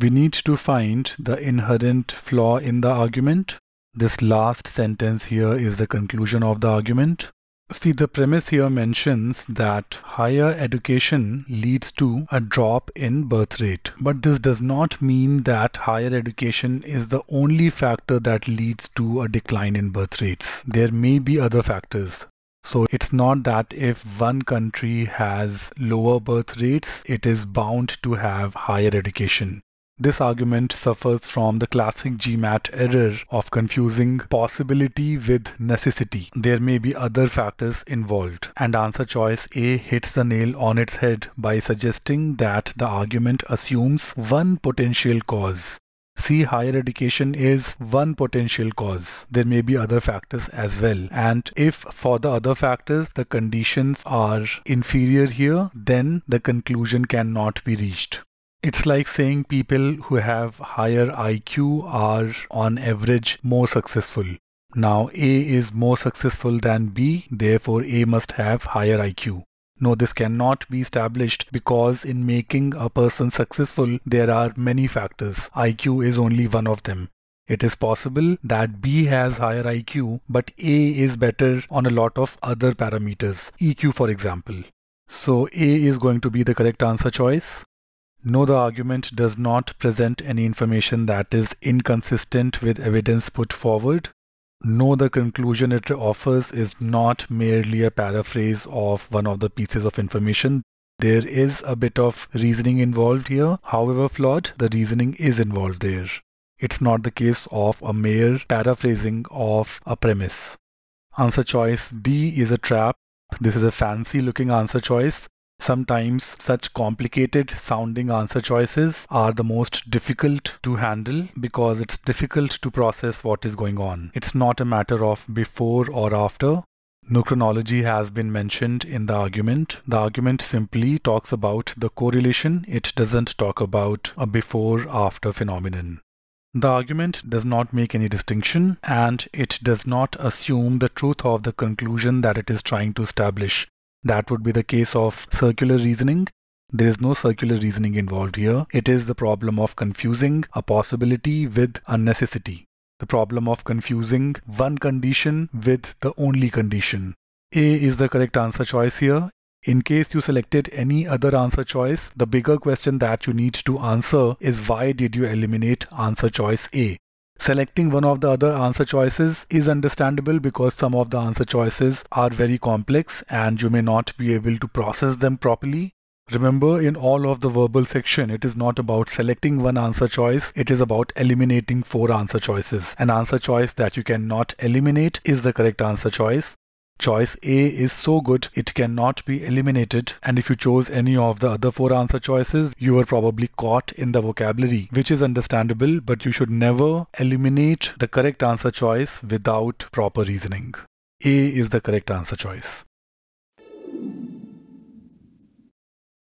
We need to find the inherent flaw in the argument. This last sentence here is the conclusion of the argument. See, the premise here mentions that higher education leads to a drop in birth rate. But this does not mean that higher education is the only factor that leads to a decline in birth rates. There may be other factors. So it's not that if one country has lower birth rates, it is bound to have higher education. This argument suffers from the classic GMAT error of confusing possibility with necessity. There may be other factors involved, and answer choice A hits the nail on its head by suggesting that the argument assumes one potential cause. See, higher education is one potential cause. There may be other factors as well. And if for the other factors the conditions are inferior here, then the conclusion cannot be reached. It's like saying people who have higher IQ are on average more successful. Now A is more successful than B, therefore A must have higher IQ. No, this cannot be established because in making a person successful, there are many factors. IQ is only one of them. It is possible that B has higher IQ, but A is better on a lot of other parameters, EQ for example. So A is going to be the correct answer choice. No, the argument does not present any information that is inconsistent with evidence put forward. No, the conclusion it offers is not merely a paraphrase of one of the pieces of information. There is a bit of reasoning involved here. However flawed, the reasoning is involved there. It's not the case of a mere paraphrasing of a premise. Answer choice D is a trap. This is a fancy looking answer choice. Sometimes such complicated sounding answer choices are the most difficult to handle because it's difficult to process what is going on. It's not a matter of before or after. No chronology has been mentioned in the argument. The argument simply talks about the correlation. It doesn't talk about a before after phenomenon. The argument does not make any distinction and it does not assume the truth of the conclusion that it is trying to establish. That would be the case of circular reasoning. There is no circular reasoning involved here. It is the problem of confusing a possibility with a necessity. The problem of confusing one condition with the only condition. A is the correct answer choice here. In case you selected any other answer choice, the bigger question that you need to answer is why did you eliminate answer choice A? Selecting one of the other answer choices is understandable because some of the answer choices are very complex and you may not be able to process them properly. Remember, in all of the verbal section, it is not about selecting one answer choice, it is about eliminating four answer choices. An answer choice that you cannot eliminate is the correct answer choice. Choice A is so good it cannot be eliminated and if you chose any of the other four answer choices you were probably caught in the vocabulary which is understandable but you should never eliminate the correct answer choice without proper reasoning. A is the correct answer choice.